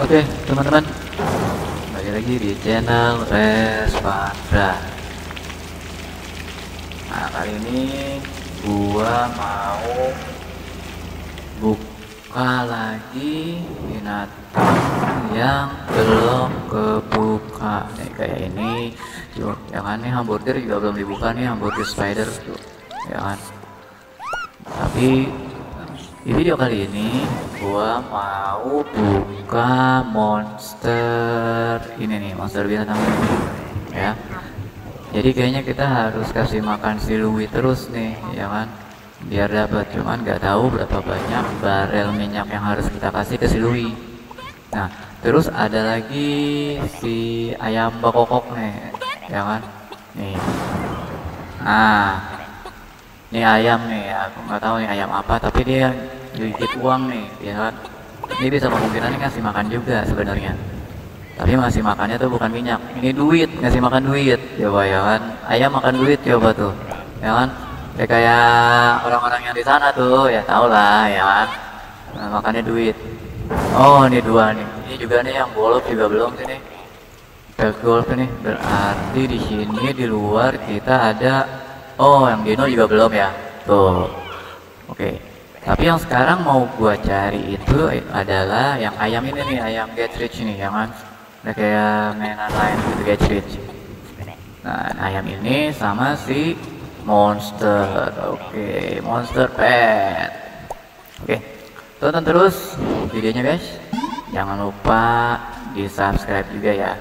Oke, teman-teman. Balik lagi di channel Respandra. Nah, kali ini gua mau buka lagi binatang yang belum kebuka nih kayak ini Yuk, ya kan nih hamburger juga belum dibuka nih hamburger spider tuh ya kan tapi di video kali ini gua mau buka monster ini nih monster binatang ini ya. Jadi kayaknya kita harus kasih makan si Louis terus nih ya kan? Biar dapat cuman nggak tahu berapa banyak barel minyak yang harus kita kasih ke si Louis. Nah terus ada lagi si ayam bakokok nih ya kan? Nih. Nah ini ayam nih aku nggak tahu nih ayam apa tapi dia gigit uang nih ya. Kan ini bisa kemungkinan ngasih makan juga sebenarnya. Tapi masih makannya tuh bukan minyak. Ini duit ngasih makan duit. Coba ya kan? Ayam makan duit coba tuh ya kan? Ya kayak orang-orang yang di sana tuh ya tau lah ya kan? Nah, makannya duit. Oh ini dua nih. Ini juga nih yang golf juga belum sini Belt golf ini berarti di sini di luar kita ada oh yang dino juga belum ya? Tuh. Oke tapi yang sekarang mau gua cari itu adalah yang ayam ini nih ayam get rich nih ya kan? Udah kayak mainan lain gitu get rich nah ayam ini sama si monster. Oke monster pet. Oke tonton terus videonya guys. Jangan lupa di subscribe juga ya.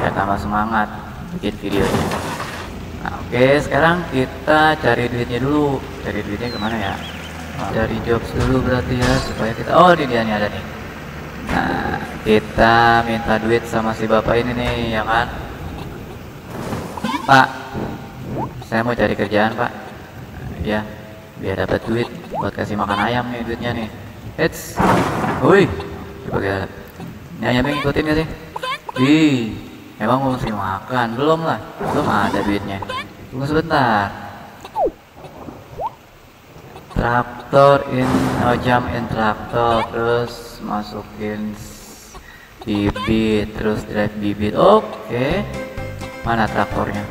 Biar tambah semangat bikin videonya nah, oke sekarang kita cari duitnya dulu. Cari duitnya ke mana ya cari jobs dulu berarti ya supaya kita oh ini dia nih ada nih nah kita minta duit sama si bapak ini nih ya kan pak saya mau cari kerjaan pak ya biar dapat duit buat kasih makan ayam nih duitnya nih Eits, woi, coba lihat. Ini ayamnya ngikutin gak sih? Ih, emang mau mesti makan? Belum lah, belum ada duitnya. Tunggu sebentar. Traktor in, oh jam in traktor, terus masukin bibit, terus drive bibit. Oke, mana traktornya?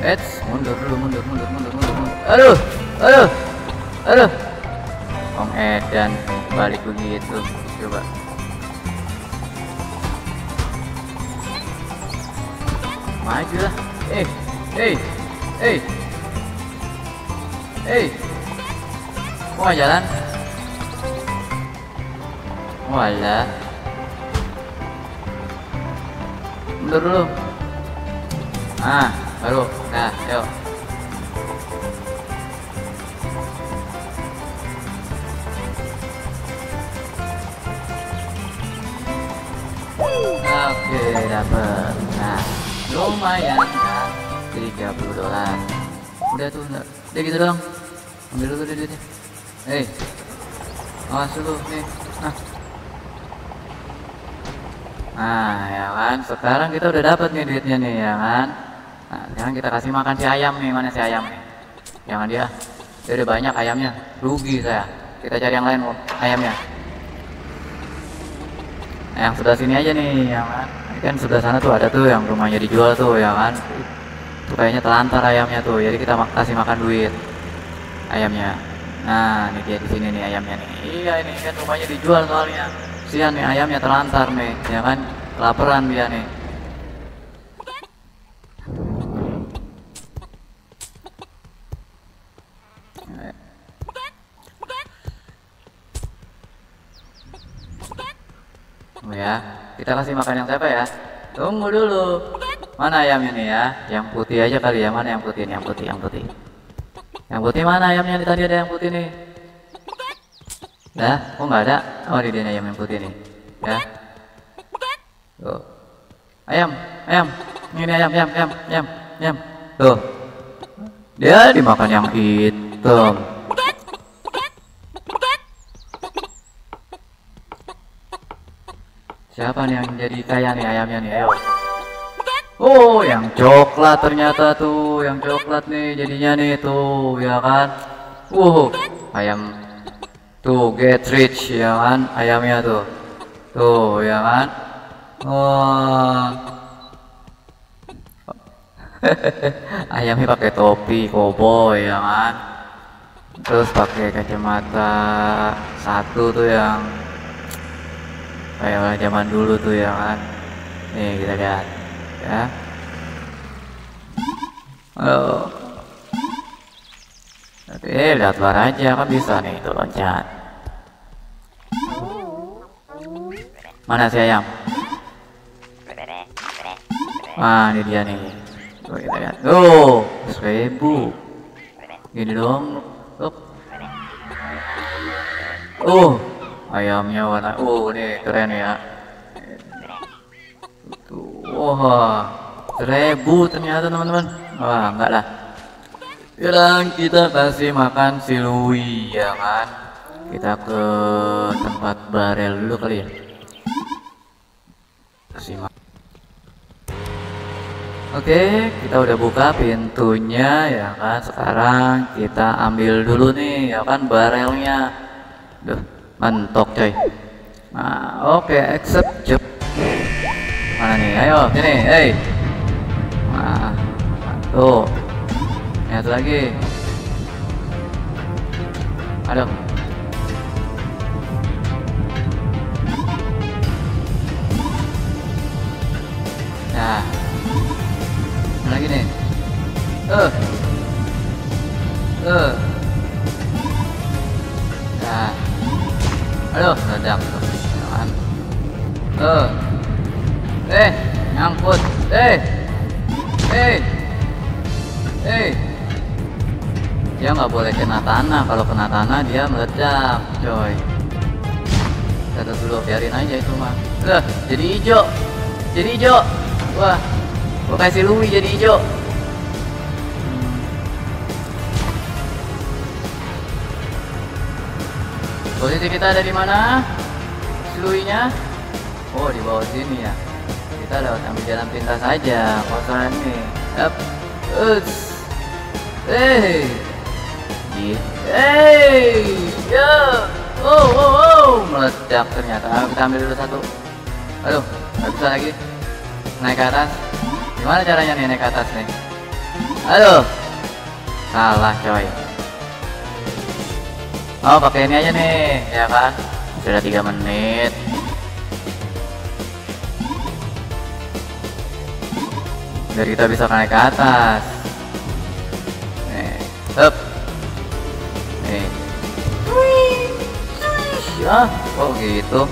Eits, mundur dulu, mundur, mundur, mundur, mundur, mundur. Aduh, aduh, aduh. Om Edan balik begitu, coba. maju lah eh eh eh eh mau jalan? Wala mundur dulu. Ah baru. Nah yuk. Oke, dapat. Nah, lumayan kan 30 dolar. Udah tuh udah gitu dong ambil dulu deh duitnya. Eh awas dulu nih. Nah. Nah ya kan? Sekarang kita udah dapat nih duitnya nih ya kan? Nah sekarang kita kasih makan si ayam nih. Mana si ayam jangan dia. Dia udah banyak ayamnya. Rugi saya. Kita cari yang lain ayamnya. Nah, yang sebelah sini aja nih ya kan? Kan sebelah sana tuh ada tuh yang rumahnya dijual tuh ya kan? Tuh kayaknya telantar ayamnya tuh. Jadi kita kasih makan duit ayamnya nah ini dia di sini nih ayamnya nih iya ini kan rumahnya dijual soalnya sian nih ayamnya telantar nih ya kan kelaparan dia nih ya, kita kasih makan yang siapa ya? Tunggu dulu. Mana ayamnya nih ya? Yang putih aja kali ya. Mana yang putih? Yang putih, yang putih. Yang putih mana ayamnya? Tadi ada yang putih nih. Dah, kok nggak ada? Oh, di dia ayam yang putih nih. Ya. Tuh. Ayam, ayam. Ini ayam, ayam, ayam, ayam, ayam. Tuh. Dia dimakan yang hitam. Siapa nih yang jadi kaya nih ayamnya nih? Ayo. Oh, yang coklat ternyata tuh, yang coklat nih jadinya nih tuh, ya kan? Wow, ayam. Tuh get rich ya kan ayamnya tuh. Tuh ya kan? Wah ayamnya pakai topi koboi ya kan? Terus pakai kacamata satu tuh yang kayak zaman dulu tuh ya kan? Nih kita lihat ya. Oh. Eh, lihat luar aja kan bisa nih itu loncat. Mana si ayam? Ah ini dia nih. Tuh, kita lihat. Tuh seribu. Gini dong. Up. oh ayamnya warna. Oh ini keren ya wah seribu ternyata teman-teman wah enggak lah sekarang kita kasih makan si Louis ya kan kita ke tempat barel dulu kali ya kasih makan Oke, kita udah buka pintunya ya kan. Sekarang kita ambil dulu nih ya kan barelnya. Duh, mentok coy. Nah, oke, accept jep. Mana nih? Ayo, sini, hey. Nah, tuh. Lihat lagi. Aduh. Nah, lagi nih eh eh nah aduh ledak tuh eh eh nyangkut eh eh eh dia nggak boleh kena tanah kalau kena tanah dia meledak coy kita dulu biarin aja itu mah lah jadi hijau jadi hijau wah Gua kasih Louis jadi hijau. Posisi kita ada di mana? Si Louis-nya? Oh, di bawah sini ya. Kita lewat ambil jalan pintas saja. Kosan nih. Yap. Uts. Hey. Hey. Ya. Oh, oh, oh. Meledak ternyata. Kita ambil dulu satu. Aduh, nggak bisa lagi. Naik ke atas. Gimana caranya nih naik ke atas nih? Aduh. Salah coy. Oh pakai ini aja nih, ya kan? Sudah tiga menit. Biar kita bisa naik ke atas. Nih, up. Nih. Ya, oh gitu.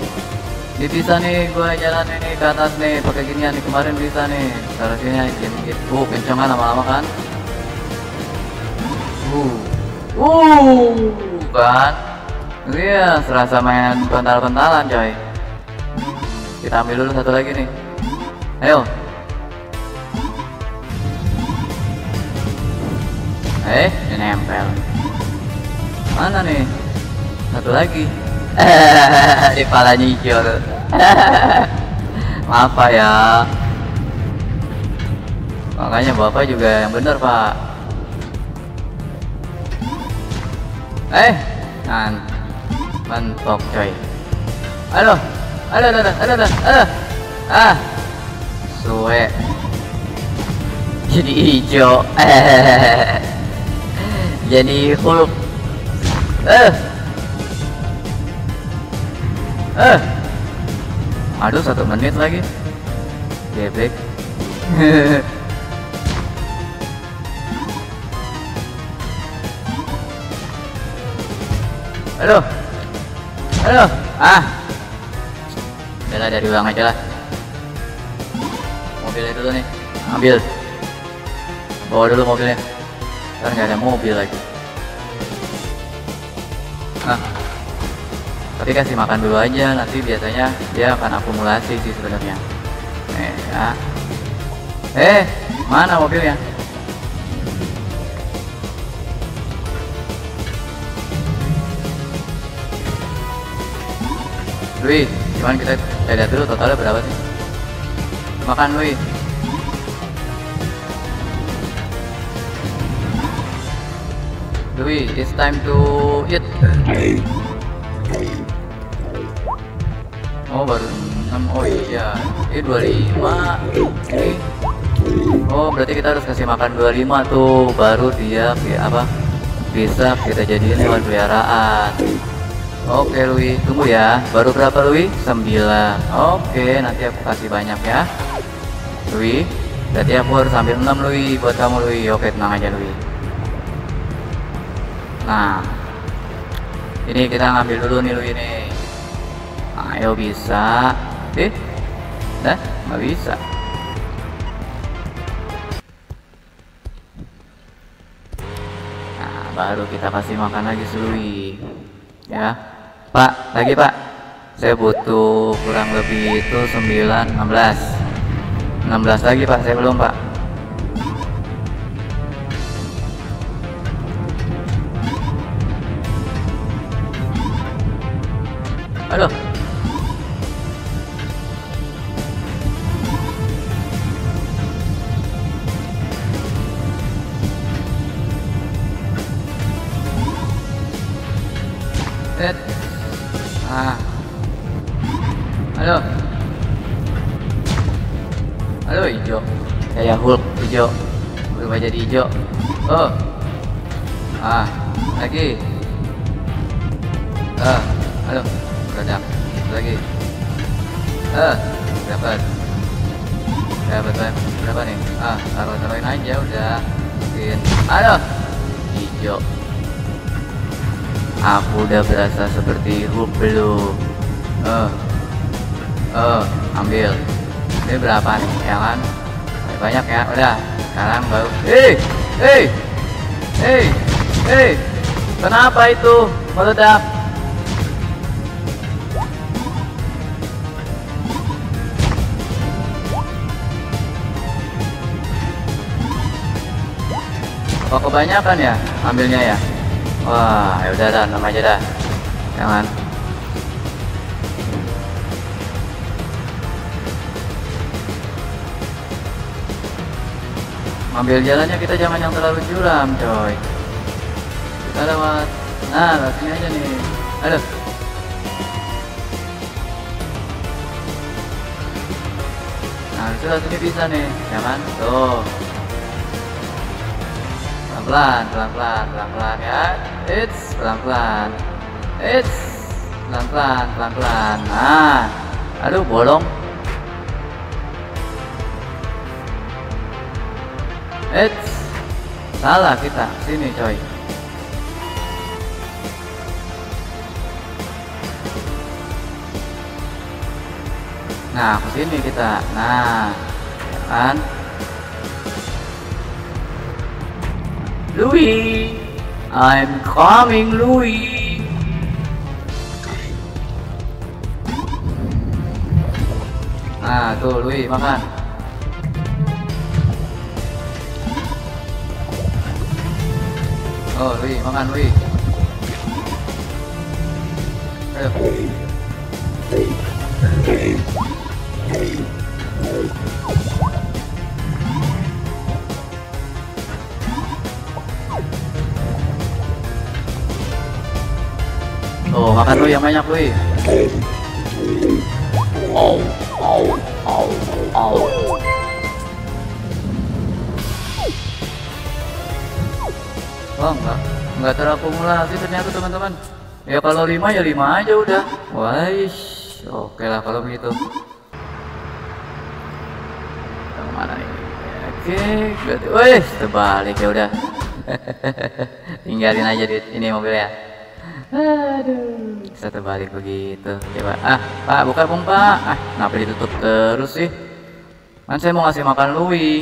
Ini bisa nih gua jalan ini ke atas nih pakai ginian nih kemarin bisa nih. Taruh sini aja dikit. Uh, kencang kan lama-lama kan? Uh. Uh, kan? Iya, serasa main pental-pentalan coy. Kita ambil dulu satu lagi nih. Ayo. Eh, ini nempel. Mana nih? Satu lagi. di palanya hijau. Maaf pak ya. Makanya bapak juga yang bener pak. Eh, nan, mentok coy. Aduh, aduh, aduh, aduh, aduh, aduh. ah, suwe. Jadi hijau. Jadi Hulk. Eh. Eh. Aduh satu menit lagi. Gebek. Aduh. Aduh. Ah. Udah dari ulang aja lah. Mobilnya dulu nih. Ambil. Bawa dulu mobilnya. Ntar nggak ada mobil lagi. Nah, tapi kasih makan dulu aja nanti biasanya dia akan akumulasi sih sebenarnya. Eh ya. Eh mana mobilnya? Louis cuman kita lihat dulu totalnya berapa sih? Makan Louis Louis it's time to eat. Oh baru 6 Oh iya. Ini 25 Ini Oh berarti kita harus kasih makan 25 tuh Baru dia apa? Bisa kita jadiin hewan peliharaan. Oke Louis Tunggu ya. Baru berapa Louis? 9 Oke nanti aku kasih banyak ya. Louis Berarti aku harus ambil 6 Louis Buat kamu Louis Oke tenang aja Louis Nah Ini kita ngambil dulu nih Louis nih Ayo bisa. Eh Dah nggak bisa. Nah baru kita kasih makan lagi Louis Ya Pak lagi Pak. Saya butuh kurang lebih itu 9 16 16 lagi Pak. Saya belum Pak hijau. Oh. Ah, lagi. Ah, halo. Meledak. Lagi. Ah, dapat. Dapat berapa nih? Ah, taruh taruhin aja udah. Mungkin. Halo. Hijau. Aku udah berasa seperti Hulk belum? Eh, eh, ambil. Ini berapa nih, ya kan? Banyak ya, udah. Sekarang baru. Eh, eh, eh, eh. Kenapa itu meledak? Oh kebanyakan ya ambilnya ya? Wah, ya udah dah, aja dah. Jangan. Ambil jalannya kita jangan yang terlalu curam, coy. Kita lewat. Nah, lewat sini aja nih. Aduh. Nah, itu lewat sini bisa nih, ya kan? Tuh. Pelan-pelan, pelan-pelan, pelan-pelan ya. It's pelan-pelan. It's pelan-pelan, pelan-pelan. Nah, aduh bolong. Salah kita. Sini coy. Nah, ke sini kita. Nah, kan? Louis, I'm coming, Louis. Nah, tuh Louis makan. Oh, Louis makan, Louis. Ayo. Oh, makan lu yang banyak, Louis. Oh, oh, oh, oh. Oh, enggak. Enggak terakumulasi ternyata, teman-teman. Ya kalau lima ya lima aja udah. Wais. Oke lah kalau begitu. Yang mana nih? Oke, berarti wes terbalik ya udah. Tinggalin aja di ini mobilnya. Aduh, bisa terbalik begitu. Coba, ah, Pak, buka pun Pak. Ah, kenapa ditutup terus sih? Kan saya mau ngasih makan Louis.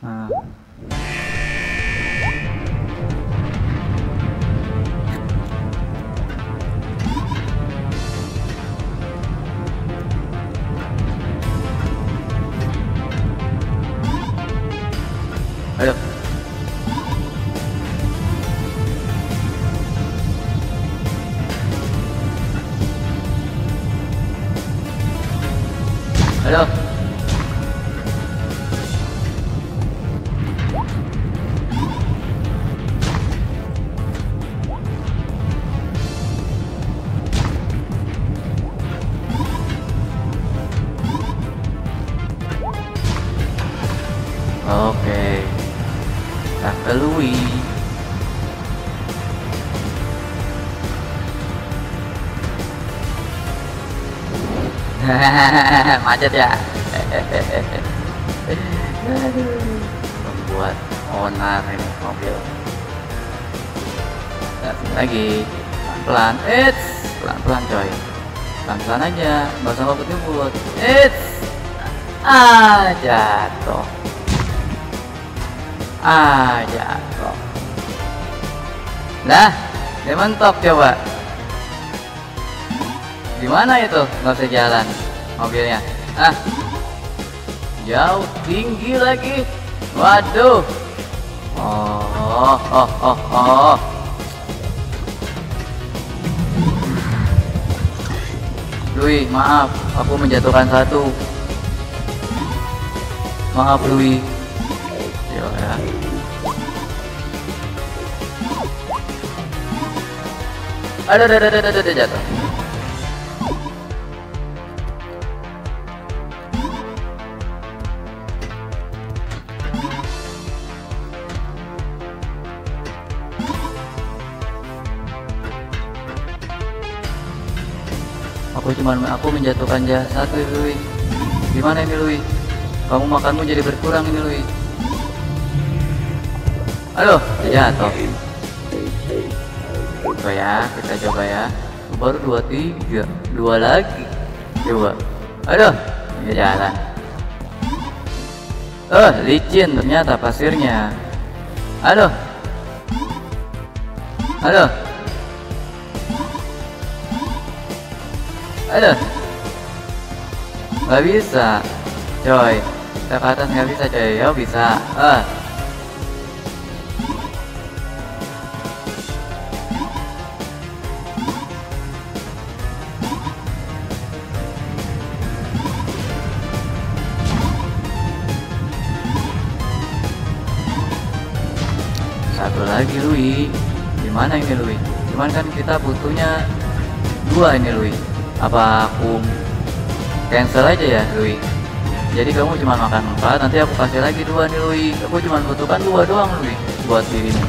Nah. Okay. tak keluwi. Louis. Macet ya. Membuat onar ini mobil. Dan lagi pelan-pelan. It's pelan-pelan coy. Pelan-pelan aja, nggak usah ngobot-ngobot. It's ah jatuh ah jatuh nah dia mentok coba. Gimana itu? Nggak bisa jalan mobilnya. Ah. Jauh tinggi lagi. Waduh. Oh oh oh oh. Lui, maaf, aku menjatuhkan satu. Maaf, Lui. Yo ya. Aduh, aduh, aduh, aduh, aduh, jatuh. Aku cuma aku menjatuhkan jasa satu Lui. Gimana ini Lui? Kamu makanmu jadi berkurang ini Lui. Aduh, jatuh. Coba ya, kita coba ya. Baru dua tiga, dua lagi. Coba. Aduh, ini jalan. Oh, licin ternyata pasirnya. Aduh. Aduh. Aduh. Gak bisa. Coy. Kita ke atas nggak bisa coy. Ya bisa. Satu Gimana ini Lui? Cuman kan kita butuhnya dua ini Lui. Apa aku cancel aja ya Lui? Jadi kamu cuma makan empat, nanti aku kasih lagi dua nih Lui. Aku cuma butuhkan dua doang Lui buat dirimu.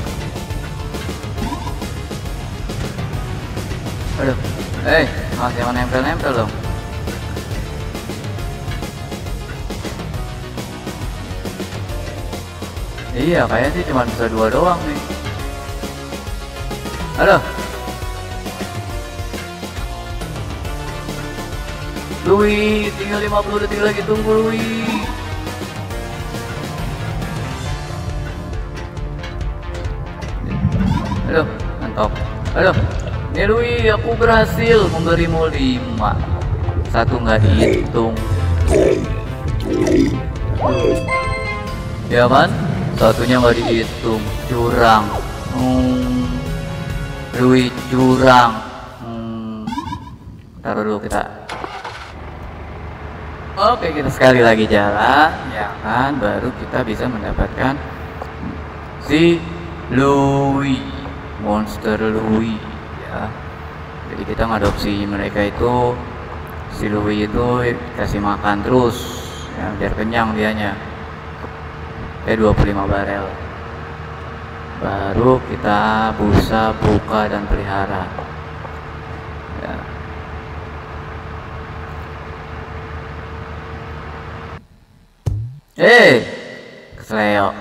Aduh, eh, masih jangan nempel-nempel dong. Iya, kayaknya sih cuma bisa dua doang nih. Aduh. Lui, tinggal 50 detik lagi tunggu Lui. Aduh, mantap. Aduh, nih Lui, aku berhasil memberimu 5 Satu nggak dihitung. Ya kan? Satunya nggak dihitung. Curang. Hmm. Lui curang. Hmm. Taruh dulu kita. Oke, kita sekali lagi jalan, ya kan? Baru kita bisa mendapatkan si Louis, monster Louis, ya. Jadi kita ngadopsi mereka itu si Louis itu kasih makan terus, ya biar kenyang dianya. Eh 25 barel. Baru kita bisa buka dan pelihara. Ya. Eh, kesleo.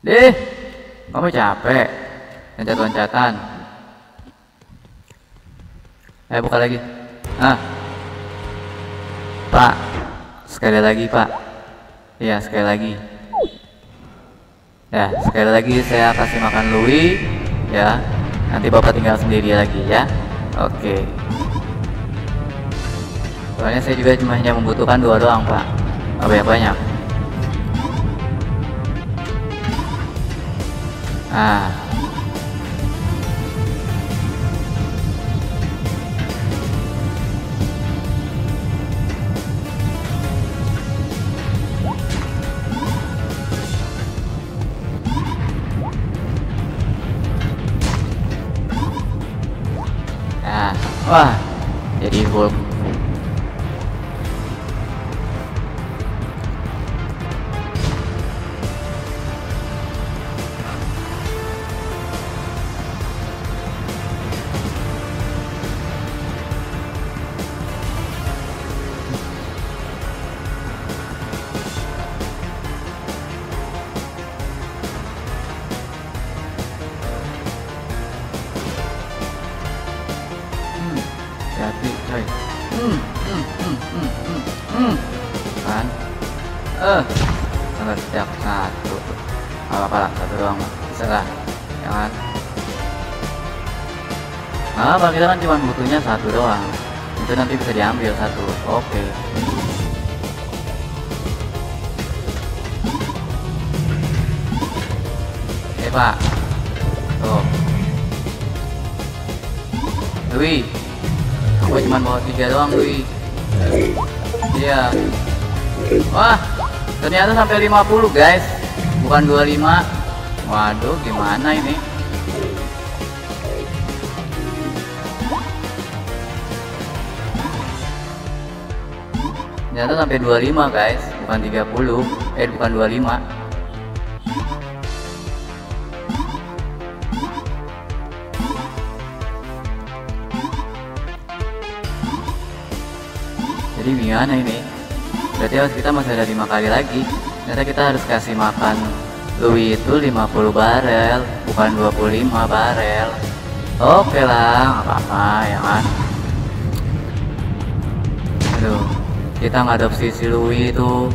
Deh, kamu capek loncat-loncatan. Eh, buka lagi. Ah, Pak, sekali lagi Pak. Iya, sekali lagi. Ya, sekali lagi saya kasih makan Louis. Ya, nanti Bapak tinggal sendiri lagi ya. Oke. Soalnya saya juga cuma hanya membutuhkan dua doang, Pak. Nggak banyak-banyak. Ah. Wah, jadi hmm hmm hmm kan? Eh meledak satu apa apa satu doang lah ya kan? Nah apa kita kan cuma butuhnya satu doang. Itu nanti bisa diambil satu. Oke. Okay. eh pak. Tuh. Dwi aku cuma bawa tiga doang Dwi iya. Wah ternyata sampai 50 guys. Bukan 25 waduh gimana ini? Ternyata sampai 25 guys. Bukan 30 eh bukan 25 jadi gimana ini? Berarti harus kita masih ada lima kali lagi. Ternyata kita harus kasih makan Louis itu 50 barel bukan 25 barel. Oke lah apa-apa ya kan? Aduh kita ngadopsi si Louis itu.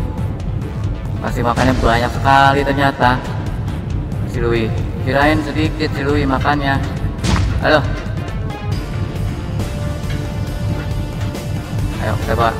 Kasih makannya banyak sekali ternyata. Si Louis kirain sedikit si Louis makannya. Halo ayo coba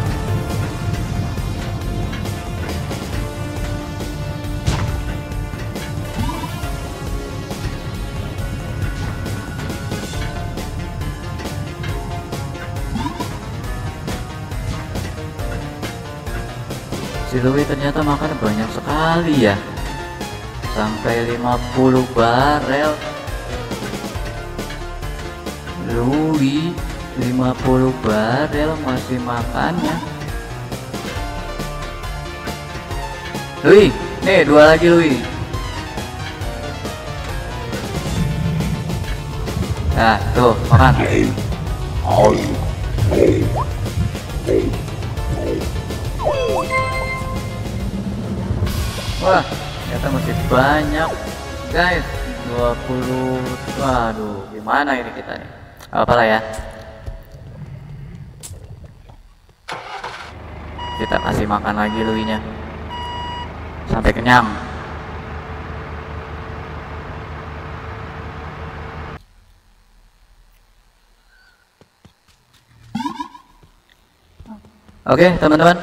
si Louis ternyata makan banyak sekali ya. Sampai 50 barel. Louis 50 barel masih makannya Louis nih dua lagi Louis nah tuh makan. Wah, ternyata masih banyak. Guys 20 waduh gimana ini kita nih? Apalah ya kita kasih makan lagi luinya. Sampai kenyang. Oke teman-teman.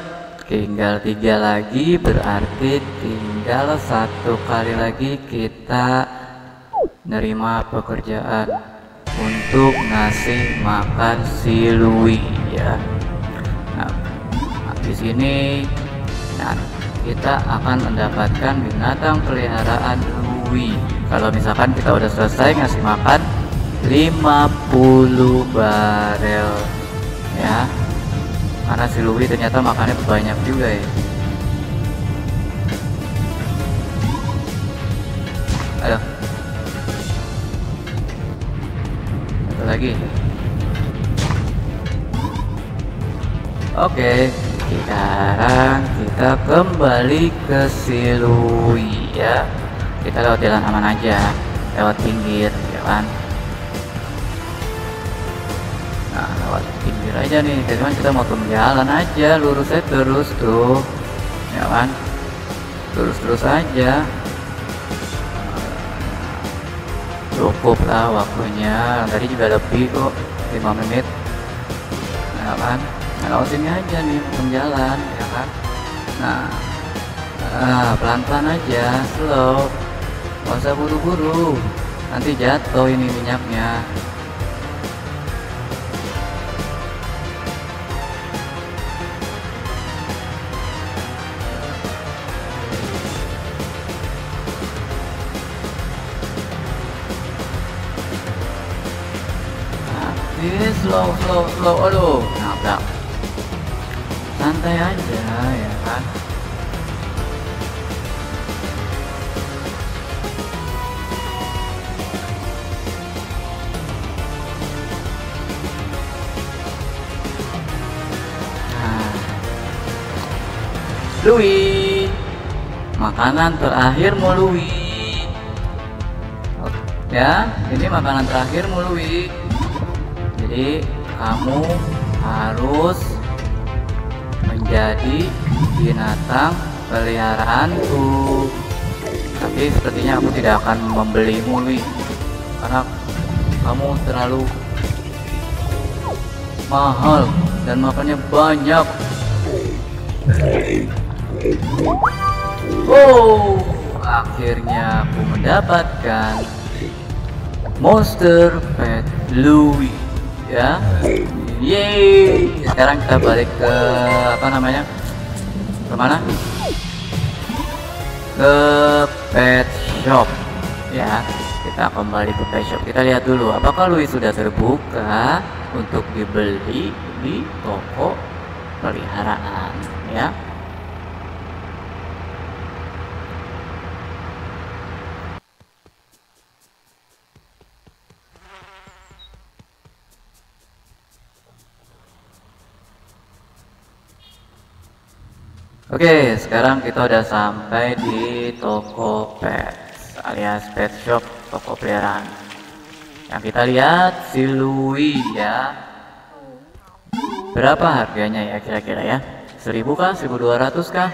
Tinggal tiga lagi berarti tinggal satu kali lagi kita nerima pekerjaan untuk ngasih makan si Louis ya di sini. Nah, kita akan mendapatkan binatang peliharaan Louis. Kalau misalkan kita udah selesai ngasih makan 50 barel. Ya. Karena si Louis ternyata makannya banyak juga ya. Aduh satu lagi. Oke sekarang kita kembali ke si Louis ya. Kita lewat jalan aman aja lewat pinggir ya kan? Nah lewat pinggir aja nih. Kan kita mau jalan aja lurus aja terus tuh ya kan? Terus terus aja. Cukup lah waktunya. Tadi juga lebih kok 5 menit ya kan lewat sini aja nih mau jalan ya kan nah ah, pelan-pelan aja slow gak usah buru-buru nanti jatuh ini minyaknya Ini slow, slow, slow. Aduh, nabrak. Santai aja ya kan. Nah. Louis, makanan terakhirmu Louis. Ya, ini makanan terakhirmu Louis jadi kamu harus menjadi binatang peliharaanku tapi sepertinya aku tidak akan membelimu Wi karena kamu terlalu mahal dan makannya banyak. Oh, akhirnya aku mendapatkan monster pet Louis ya. Yeay, sekarang kita balik ke apa namanya? Ke mana? Ke pet shop ya. Kita kembali ke pet shop. Kita lihat dulu apakah Louis sudah terbuka untuk dibeli di toko peliharaan ya. Oke, sekarang kita udah sampai di toko pet alias pet shop toko peliharaan. Yang kita lihat si Louis ya. Berapa harganya ya kira-kira ya? 1000 kah? 1200 kah?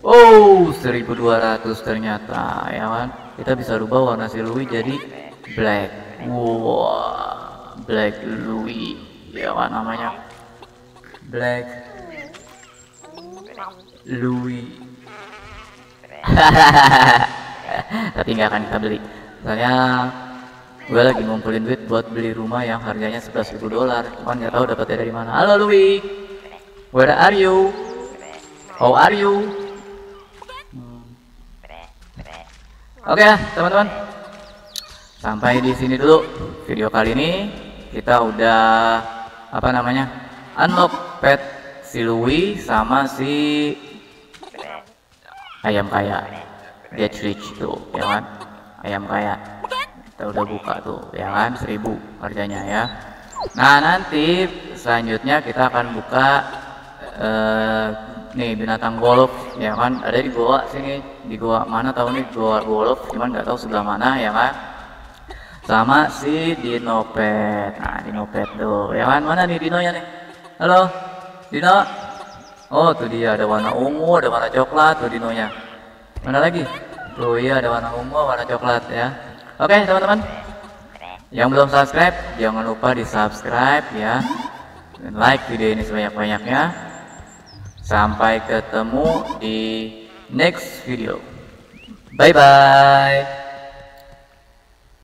Oh, 1200 ternyata ya kan. Kita bisa rubah warna si Louis jadi black. Wow, black Louis ya kan namanya. Black Louis. Tapi nggak akan kita beli. Soalnya gue lagi ngumpulin duit buat beli rumah yang harganya 11.000 dolar. Cuman nggak tahu dapetnya dari mana. Halo Louis. Where are you? How are you? Hmm. oke okay, teman-teman. Sampai di sini dulu video kali ini. Kita udah apa namanya unlock pet si Louis sama si ayam kaya. Get rich tuh ya kan? Ayam kaya. Kita udah buka tuh ya kan? Seribu harganya ya. Nah nanti selanjutnya kita akan buka uh, nih binatang golf ya kan? Ada di goa sini. Di goa mana tahu nih? Goa golf cuman nggak tahu sebelah mana ya kan? Sama si dinopet. Nah dinopet tuh ya kan? Mana nih dinonya nih? Halo? Dino Oh tuh dia ada warna ungu, ada warna coklat tuh dinonya. Mana lagi? Tuh iya ada warna ungu, warna coklat ya. Oke teman-teman. Yang belum subscribe jangan lupa di subscribe ya. Dan like video ini sebanyak-banyaknya. Sampai ketemu di next video. Bye bye.